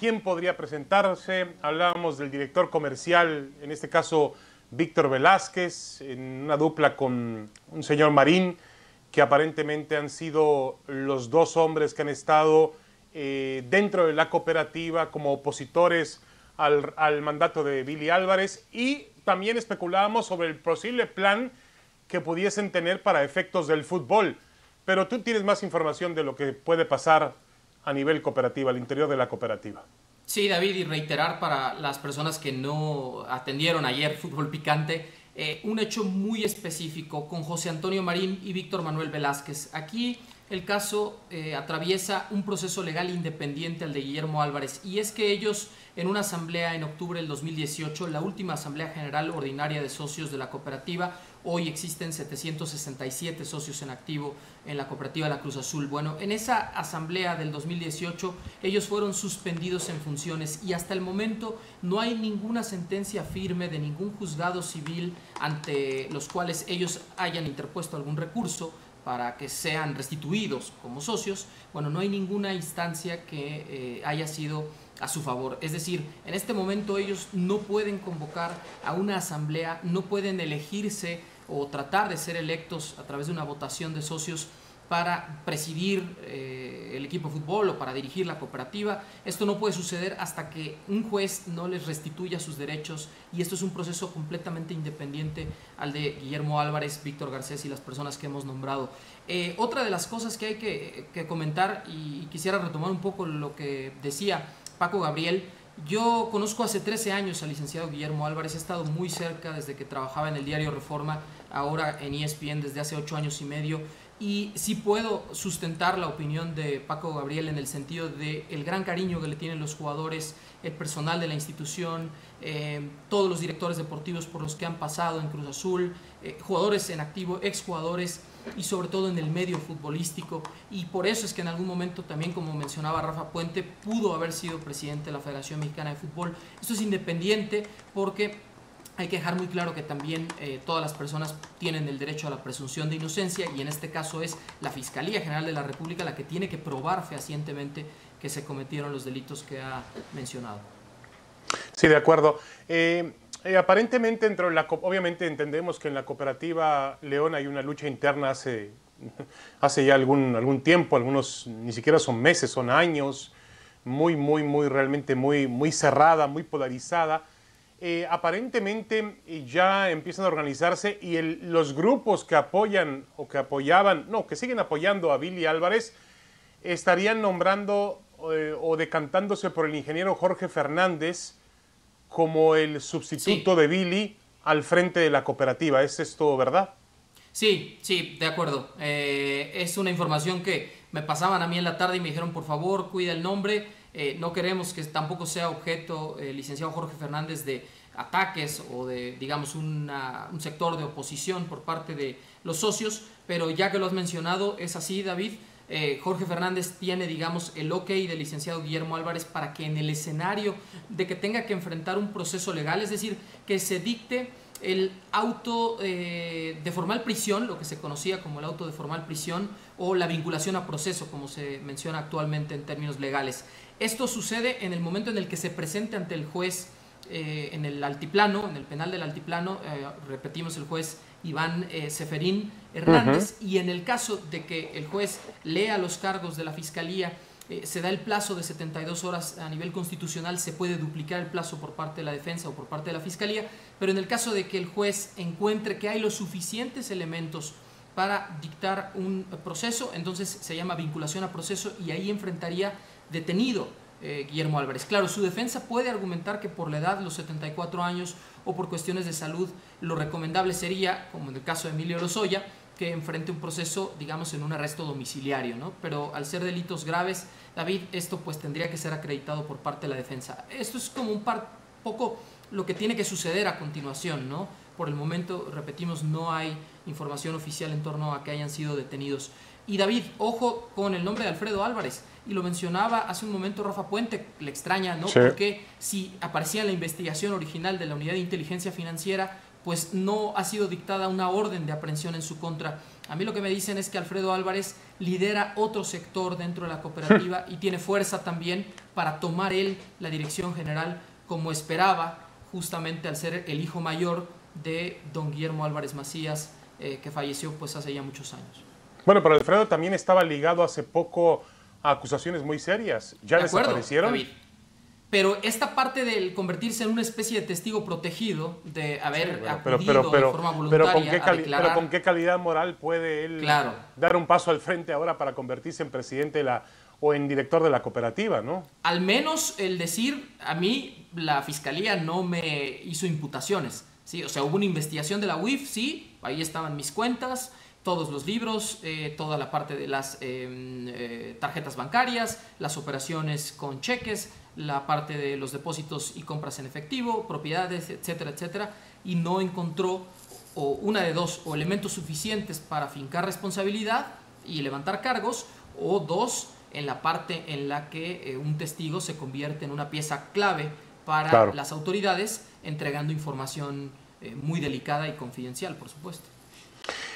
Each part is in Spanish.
quién podría presentarse. Hablábamos del director comercial, en este caso Víctor Velázquez, en una dupla con un señor Marín, que aparentemente han sido los dos hombres que han estado eh, dentro de la cooperativa como opositores al, al mandato de Billy Álvarez y también especulábamos sobre el posible plan que pudiesen tener para efectos del fútbol. Pero tú tienes más información de lo que puede pasar a nivel cooperativa, al interior de la cooperativa. Sí, David, y reiterar para las personas que no atendieron ayer Fútbol Picante, eh, un hecho muy específico con José Antonio Marín y Víctor Manuel Velázquez. Aquí el caso eh, atraviesa un proceso legal independiente al de Guillermo Álvarez y es que ellos en una asamblea en octubre del 2018, la última asamblea general ordinaria de socios de la cooperativa, hoy existen 767 socios en activo en la cooperativa La Cruz Azul. Bueno, en esa asamblea del 2018 ellos fueron suspendidos en funciones y hasta el momento no hay ninguna sentencia firme de ningún juzgado civil ante los cuales ellos hayan interpuesto algún recurso para que sean restituidos como socios, bueno, no hay ninguna instancia que eh, haya sido a su favor. Es decir, en este momento ellos no pueden convocar a una asamblea, no pueden elegirse o tratar de ser electos a través de una votación de socios para presidir eh, el equipo de fútbol o para dirigir la cooperativa. Esto no puede suceder hasta que un juez no les restituya sus derechos y esto es un proceso completamente independiente al de Guillermo Álvarez, Víctor Garcés y las personas que hemos nombrado. Eh, otra de las cosas que hay que, que comentar y quisiera retomar un poco lo que decía Paco Gabriel, yo conozco hace 13 años al licenciado Guillermo Álvarez, he estado muy cerca desde que trabajaba en el diario Reforma, ahora en ESPN desde hace 8 años y medio y sí puedo sustentar la opinión de Paco Gabriel en el sentido de el gran cariño que le tienen los jugadores, el personal de la institución, eh, todos los directores deportivos por los que han pasado en Cruz Azul, eh, jugadores en activo, exjugadores y sobre todo en el medio futbolístico. Y por eso es que en algún momento también, como mencionaba Rafa Puente, pudo haber sido presidente de la Federación Mexicana de Fútbol. Esto es independiente porque hay que dejar muy claro que también eh, todas las personas tienen el derecho a la presunción de inocencia y en este caso es la Fiscalía General de la República la que tiene que probar fehacientemente que se cometieron los delitos que ha mencionado. Sí, de acuerdo. Eh, eh, aparentemente, dentro la, obviamente entendemos que en la cooperativa León hay una lucha interna hace, hace ya algún, algún tiempo, algunos ni siquiera son meses, son años, muy, muy, muy, realmente muy, muy cerrada, muy polarizada eh, aparentemente ya empiezan a organizarse y los grupos que apoyan o que apoyaban, no, que siguen apoyando a Billy Álvarez, estarían nombrando eh, o decantándose por el ingeniero Jorge Fernández como el sustituto de Billy al frente de la cooperativa. ¿Es esto verdad? Sí, sí, de acuerdo. es una información que me pasaban a mí en la tarde y me dijeron, por favor, cuida el nombre eh, no queremos que tampoco sea objeto el licenciado Jorge Fernández de ataques o de, digamos, un sector de oposición por parte de los socios, pero ya que lo has mencionado, es así, David. Eh, Jorge Fernández tiene, digamos, el ok del licenciado Guillermo Álvarez para que en el escenario de que tenga que enfrentar un proceso legal, es decir, que se dicte el auto eh, de formal prisión, lo que se conocía como el auto de formal prisión, o la vinculación a proceso, como se menciona actualmente en términos legales. Esto sucede en el momento en el que se presente ante el juez eh, en el altiplano, en el penal del altiplano, eh, repetimos el juez Iván Seferín Hernández, y en el caso de que el juez lea los cargos de la fiscalía, se da el plazo de 72 horas a nivel constitucional, se puede duplicar el plazo por parte de la defensa o por parte de la fiscalía, pero en el caso de que el juez encuentre que hay los suficientes elementos para dictar un proceso, entonces se llama vinculación a proceso y ahí enfrentaría detenido eh, Guillermo Álvarez. Claro, su defensa puede argumentar que por la edad, los 74 años o por cuestiones de salud, lo recomendable sería, como en el caso de Emilio Lozoya, que enfrente un proceso, digamos, en un arresto domiciliario, ¿no? Pero al ser delitos graves, David, esto pues tendría que ser acreditado por parte de la defensa. Esto es como un par, poco lo que tiene que suceder a continuación, ¿no? Por el momento, repetimos, no hay información oficial en torno a que hayan sido detenidos. Y David, ojo con el nombre de Alfredo Álvarez. Y lo mencionaba hace un momento Rafa Puente, le extraña, ¿no? Porque si aparecía en la investigación original de la Unidad de Inteligencia Financiera, pues no ha sido dictada una orden de aprehensión en su contra. A mí lo que me dicen es que Alfredo Álvarez lidera otro sector dentro de la cooperativa y tiene fuerza también para tomar él la dirección general como esperaba justamente al ser el hijo mayor de don Guillermo Álvarez Macías, eh, que falleció pues hace ya muchos años. Bueno, pero Alfredo también estaba ligado hace poco a acusaciones muy serias. ¿Ya de acuerdo, desaparecieron? Pero esta parte del convertirse en una especie de testigo protegido, de haber acudido de forma voluntaria pero ¿con, qué pero ¿con qué calidad moral puede él dar un paso al frente ahora para convertirse en presidente la, o en director de la cooperativa, ¿no? Al menos el decir, a mí la fiscalía no me hizo imputaciones. ¿sí? O sea, hubo una investigación de la UIF, sí, ahí estaban mis cuentas, todos los libros, eh, toda la parte de las em, eh, tarjetas bancarias, las operaciones con cheques, la parte de los depósitos y compras en efectivo, propiedades, etcétera, etcétera, y no encontró o una de dos, o elementos suficientes para fincar responsabilidad y levantar cargos, o dos, en la parte en la que eh, un testigo se convierte en una pieza clave para las autoridades, entregando información muy delicada y confidencial, por supuesto.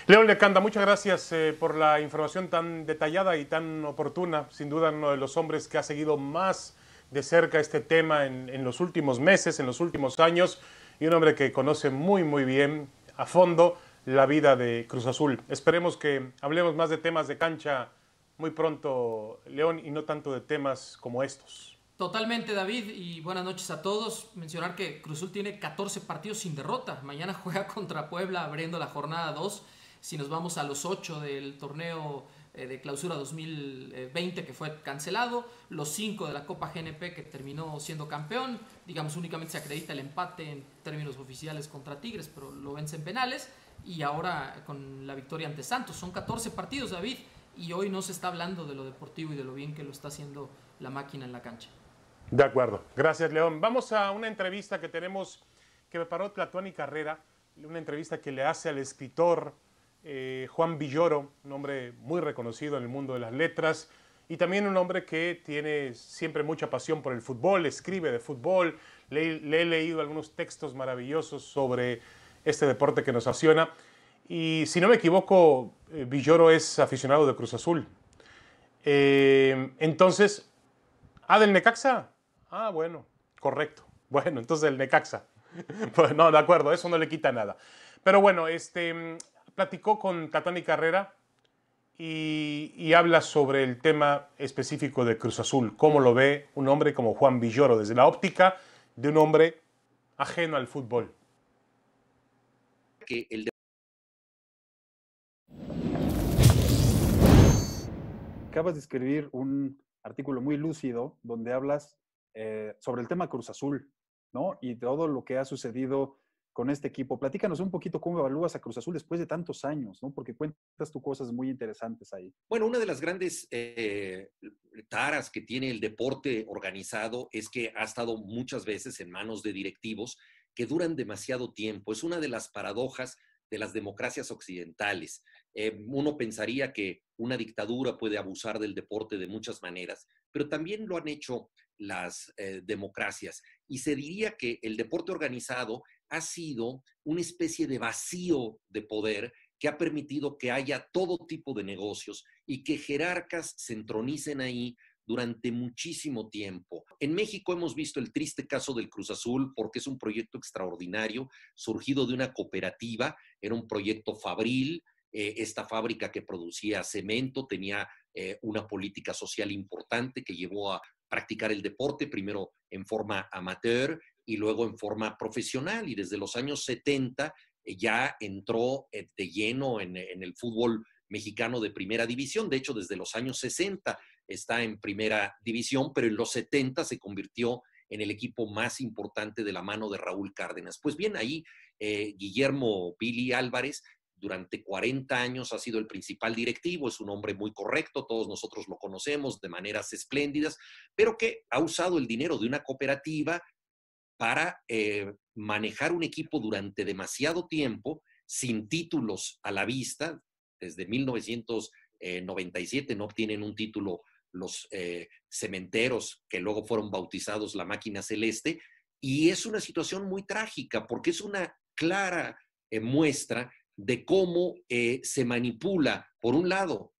León Lecanda, muchas gracias eh, por la información tan detallada y tan oportuna. Sin duda, uno de los hombres que ha seguido más de cerca este tema en, los últimos meses, en los últimos años, y un hombre que conoce muy, muy bien, a fondo, la vida de Cruz Azul. Esperemos que hablemos más de temas de cancha muy pronto, León, y no tanto de temas como estos. Totalmente, David, y buenas noches a todos. Mencionar que Cruz Azul tiene 14 partidos sin derrota. Mañana juega contra Puebla abriendo la jornada 2 si nos vamos a los ocho del torneo de clausura 2020 que fue cancelado, los cinco de la Copa GNP que terminó siendo campeón, digamos únicamente se acredita el empate en términos oficiales contra Tigres, pero lo vencen penales, y ahora con la victoria ante Santos. Son 14 partidos, David, y hoy no se está hablando de lo deportivo y de lo bien que lo está haciendo la máquina en la cancha. De acuerdo. Gracias, León. Vamos a una entrevista que tenemos que preparó Tlatuani Carrera, una entrevista que le hace al escritor eh, Juan Villoro, un hombre muy reconocido en el mundo de las letras y también un hombre que tiene siempre mucha pasión por el fútbol, escribe de fútbol, le, he leído algunos textos maravillosos sobre este deporte que nos apasiona. Y si no me equivoco, eh, Villoro es aficionado de Cruz Azul. Eh, entonces, ¿ah, del Necaxa? Ah, bueno, correcto. Bueno, entonces del Necaxa. pues no, de acuerdo, eso no le quita nada. Pero bueno, este, platicó con Tatani Carrera y, habla sobre el tema específico de Cruz Azul, cómo lo ve un hombre como Juan Villoro desde la óptica de un hombre ajeno al fútbol. Acabas de escribir un artículo muy lúcido donde hablas eh, sobre el tema Cruz Azul, ¿no? Y todo lo que ha sucedido con este equipo. Platícanos un poquito cómo evalúas a Cruz Azul después de tantos años, ¿no? Porque cuentas tú cosas muy interesantes ahí. Bueno, una de las grandes eh, taras que tiene el deporte organizado es que ha estado muchas veces en manos de directivos que duran demasiado tiempo. Es una de las paradojas de las democracias occidentales. Eh, uno pensaría que una dictadura puede abusar del deporte de muchas maneras, pero también lo han hecho las eh, democracias. Y se diría que el deporte organizado ha sido una especie de vacío de poder que ha permitido que haya todo tipo de negocios y que jerarcas se entronicen ahí durante muchísimo tiempo. En México hemos visto el triste caso del Cruz Azul porque es un proyecto extraordinario, surgido de una cooperativa, era un proyecto fabril, eh, esta fábrica que producía cemento tenía eh, una política social importante que llevó a practicar el deporte, primero en forma amateur y luego en forma profesional. Y desde los años 70 eh, ya entró de lleno en, el fútbol mexicano de primera división. De hecho, desde los años 60 está en primera división, pero en los 70 se convirtió en el equipo más importante de la mano de Raúl Cárdenas. Pues bien, ahí Guillermo Billy Álvarez durante 40 años ha sido el principal directivo, es un hombre muy correcto, todos nosotros lo conocemos de maneras espléndidas, pero que ha usado el dinero de una cooperativa para eh, manejar un equipo durante demasiado tiempo, sin títulos a la vista. Desde 1997 no obtienen un título los eh, cementeros que luego fueron bautizados la máquina celeste. Y es una situación muy trágica porque es una clara eh, muestra de cómo eh, se manipula, por un lado,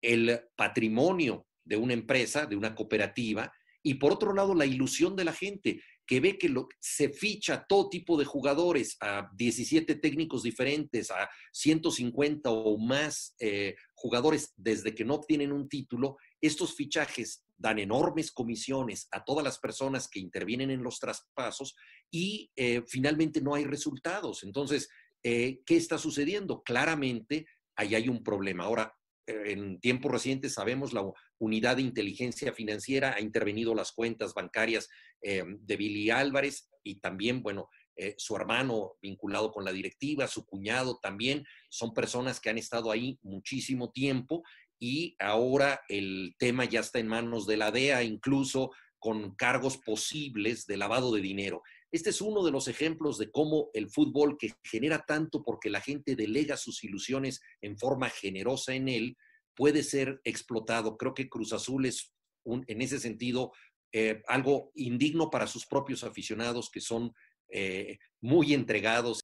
el patrimonio de una empresa, de una cooperativa, y por otro lado, la ilusión de la gente que ve que se ficha todo tipo de jugadores, a 17 técnicos diferentes, a 150 o más eh, jugadores desde que no obtienen un título, estos fichajes dan enormes comisiones a todas las personas que intervienen en los traspasos y eh, finalmente no hay resultados. Entonces, eh, ¿qué está sucediendo? Claramente, ahí hay un problema. Ahora, en tiempos recientes sabemos la unidad de inteligencia financiera ha intervenido las cuentas bancarias eh, de Billy Álvarez y también, bueno, eh, su hermano vinculado con la directiva, su cuñado también, son personas que han estado ahí muchísimo tiempo y ahora el tema ya está en manos de la DEA, incluso con cargos posibles de lavado de dinero. Este es uno de los ejemplos de cómo el fútbol que genera tanto porque la gente delega sus ilusiones en forma generosa en él, puede ser explotado. Creo que Cruz Azul es un, en ese sentido eh, algo indigno para sus propios aficionados que son eh, muy entregados